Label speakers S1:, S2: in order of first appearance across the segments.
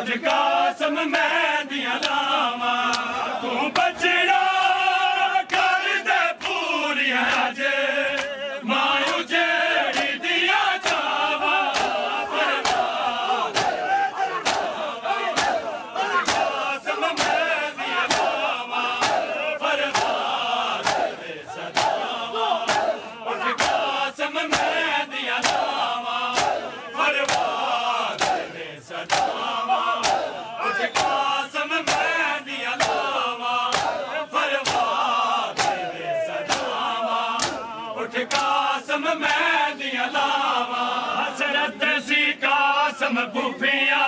S1: ਖੁਦ ਕਾਸਮ ਮੈਂ ਦੀਆਂ ਲਾ some of Bupia.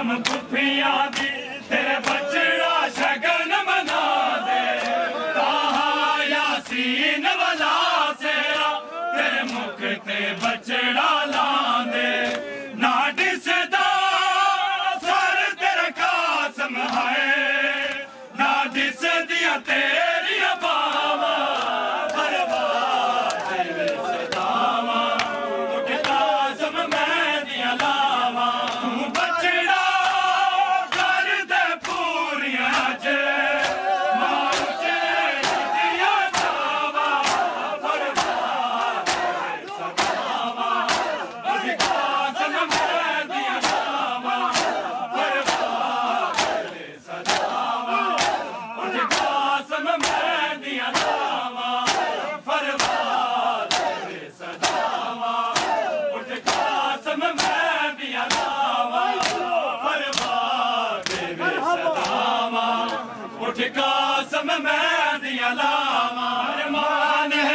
S1: समकुफिया दी तेरे बच्चे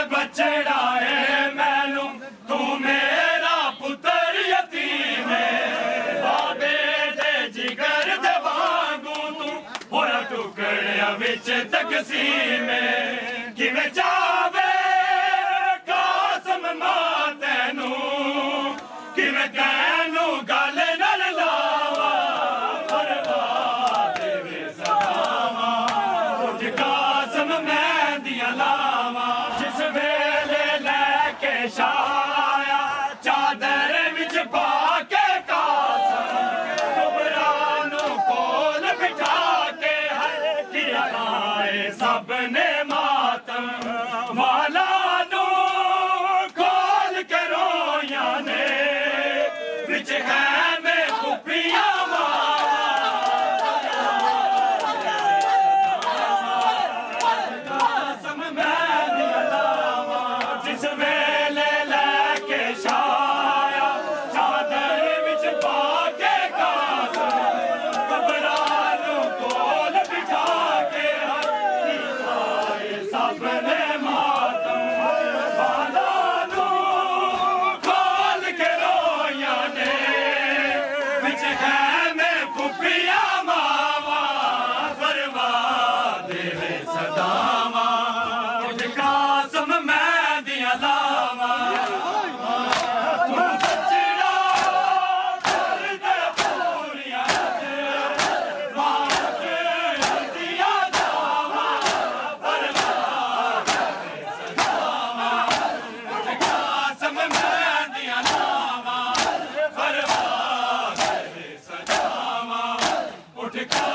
S1: बचड़ा ਜਿਗਰ मेरा पुतर ਤੂੰ बाबे दागू ਵਿੱਚ तूं ਕਿਵੇਂ ਚਾ Rabbeinu. Antarctica.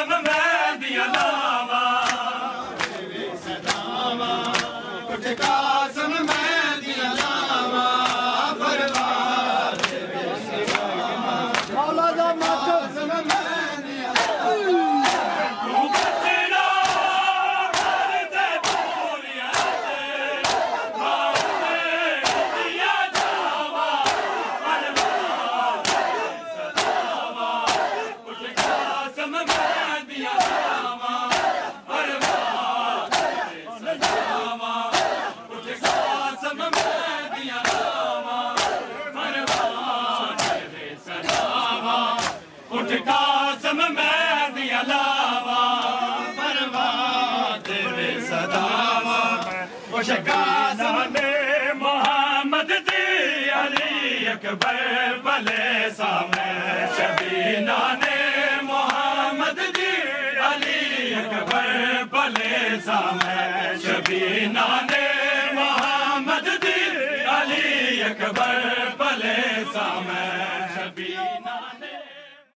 S1: Yeah. कुछ कासम सदावा। कुछ कासम ने अली अकबर, भले सामे शबीना ने मोहम्मद दी अली अकबर, भले सामे शबीना ने मोहम्मद दी अली अकबर, भले सामे